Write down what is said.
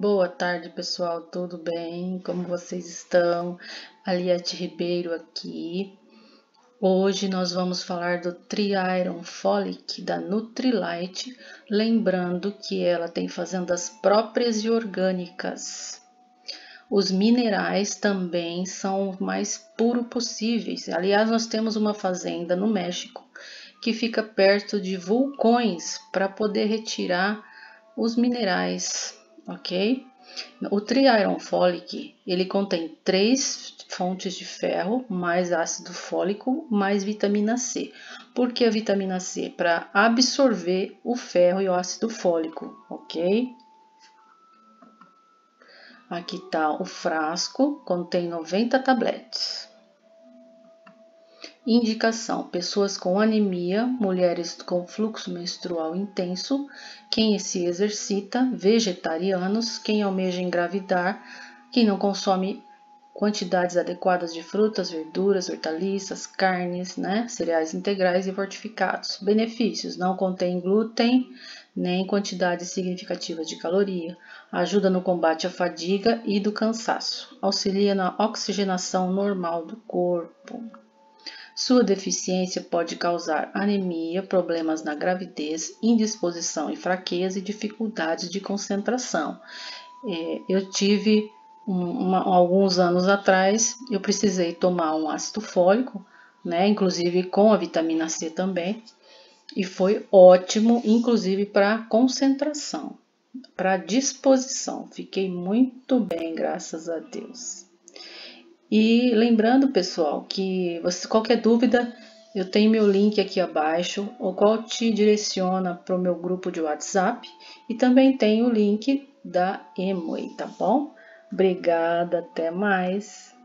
Boa tarde, pessoal. Tudo bem? Como vocês estão? Aliette Ribeiro aqui. Hoje nós vamos falar do Tri-Iron Folic da Nutrilite, lembrando que ela tem fazendas próprias e orgânicas. Os minerais também são o mais puro possíveis. Aliás, nós temos uma fazenda no México que fica perto de vulcões para poder retirar os minerais ok? O Tri-Iron Folic, ele contém três fontes de ferro, mais ácido fólico, mais vitamina C. Por que a vitamina C? Para absorver o ferro e o ácido fólico, ok? Aqui está o frasco, contém 90 tabletes. Indicação: pessoas com anemia, mulheres com fluxo menstrual intenso, quem se exercita, vegetarianos, quem almeja engravidar, quem não consome quantidades adequadas de frutas, verduras, hortaliças, carnes, né, cereais integrais e fortificados. Benefícios: não contém glúten, nem quantidades significativas de caloria. Ajuda no combate à fadiga e do cansaço. Auxilia na oxigenação normal do corpo. Sua deficiência pode causar anemia, problemas na gravidez, indisposição e fraqueza e dificuldades de concentração. É, eu tive uma, alguns anos atrás, eu precisei tomar um ácido fólico, né, inclusive com a vitamina C também, e foi ótimo, inclusive para concentração, para disposição. Fiquei muito bem, graças a Deus. E lembrando, pessoal, que você, qualquer dúvida, eu tenho meu link aqui abaixo, o qual te direciona para o meu grupo de WhatsApp e também tem o link da Emway, tá bom? Obrigada, até mais!